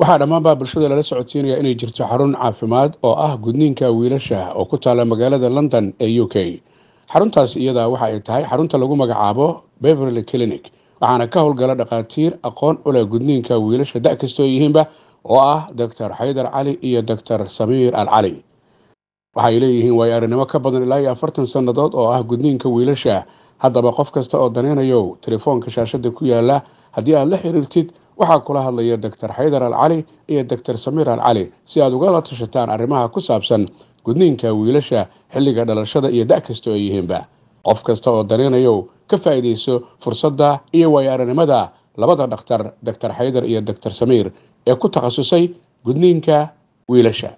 waxaa dhammaanbaa bulshada lala socodsiinaya inay jirto xarun caafimaad oo ah gudniinka wiilasha oo ku taala magaalada london ee u k. Xaruntaas iyadaa waxa ay tahay xarunta lagu magacaabo beverly clinic waxaana ka howlgala dhakhaatiir aqoon u leh gudniinka wiilasha da kastoo yihiinba oo ah doctor xaydar cali iyo doctor samiir al cali waxay leeyihiin waayo arrinimo ka badan ilaa iyo afartan sannadood oo ah gudniinka wiilasha. Haddaba qof kasta oo danaynayo telefoonka shaashada ku yaalla haddii aad la xiriirtid waxaa kula hadlaya doctor xaydar al cali iyo doctor samiir al cali si aad ugala tashataan arrimaha ku saabsan gudniinka wiilasha xilliga dhalashada iyo da kasta oo yihiinba. Qof kasta oo danaynayo ka faa'iidayso fursadda iyo waayo arrinimada labada dhakhtar doctor xaydar iyo doctor samiir ee ku takhasusay gudniinka wiilasha